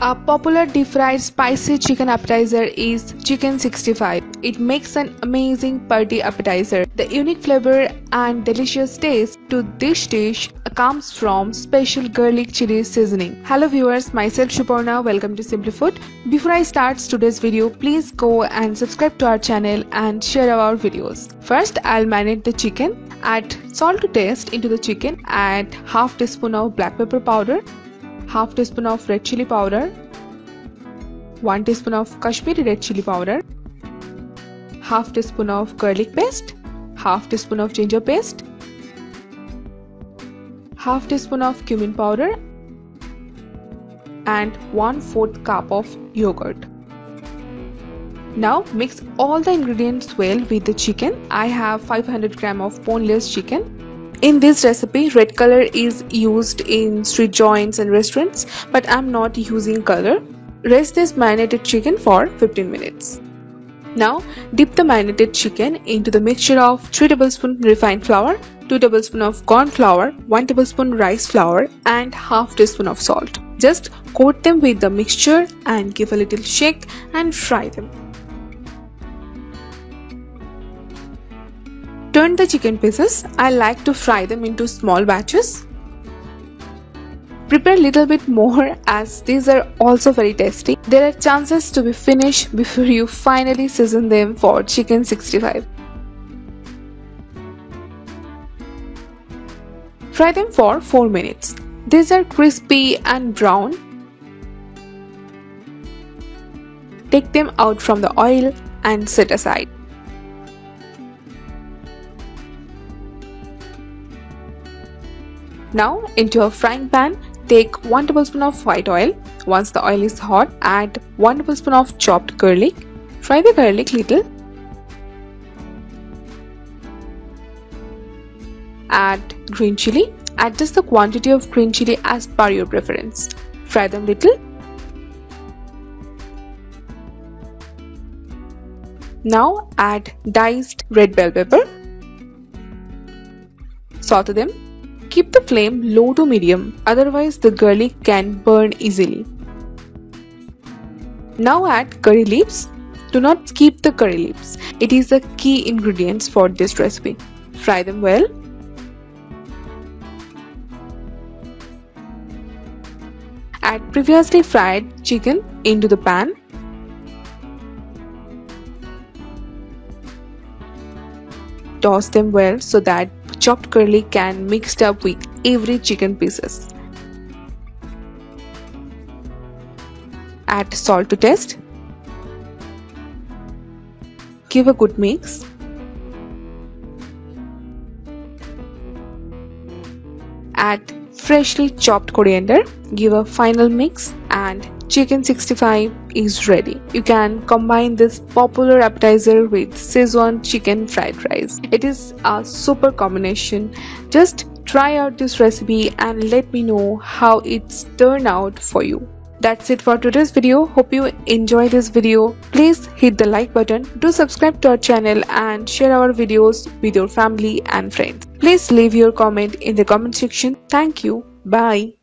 A popular deep fried spicy chicken appetizer is Chicken 65. It makes an amazing party appetizer. The unique flavor and delicious taste to this dish comes from special garlic chili seasoning. Hello viewers, myself Shuparna. Welcome to Simply Food. Before I start today's video, please go and subscribe to our channel and share our videos. First, I'll marinate the chicken. Add salt to taste into the chicken. Add half teaspoon of black pepper powder half teaspoon of red chili powder 1 teaspoon of Kashmiri red chili powder half teaspoon of garlic paste half teaspoon of ginger paste half teaspoon of cumin powder and 1 4th cup of yogurt. Now mix all the ingredients well with the chicken. I have 500 gram of boneless chicken in this recipe, red color is used in street joints and restaurants, but I'm not using color. Rest this marinated chicken for 15 minutes. Now, dip the marinated chicken into the mixture of 3 tablespoons refined flour, 2 tablespoons of corn flour, 1 tablespoon rice flour and half teaspoon of salt. Just coat them with the mixture and give a little shake and fry them. Turn the chicken pieces. I like to fry them into small batches. Prepare a little bit more as these are also very tasty. There are chances to be finished before you finally season them for chicken 65. Fry them for 4 minutes. These are crispy and brown. Take them out from the oil and set aside. Now into a frying pan, take 1 tablespoon of white oil. Once the oil is hot, add 1 tablespoon of chopped garlic. Fry the garlic little. Add green chili. Adjust the quantity of green chili as per your preference. Fry them little. Now add diced red bell pepper. Saute them Keep the flame low to medium, otherwise the garlic can burn easily. Now add curry leaves. Do not skip the curry leaves. It is the key ingredients for this recipe. Fry them well. Add previously fried chicken into the pan. Toss them well so that chopped garlic can mixed up with every chicken pieces. Add salt to taste. Give a good mix. Add freshly chopped coriander. Give a final mix and chicken 65 is ready. You can combine this popular appetizer with Schezwan chicken fried rice. It is a super combination. Just try out this recipe and let me know how it's turned out for you. That's it for today's video. Hope you enjoy this video. Please hit the like button, do subscribe to our channel and share our videos with your family and friends. Please leave your comment in the comment section. Thank you. Bye.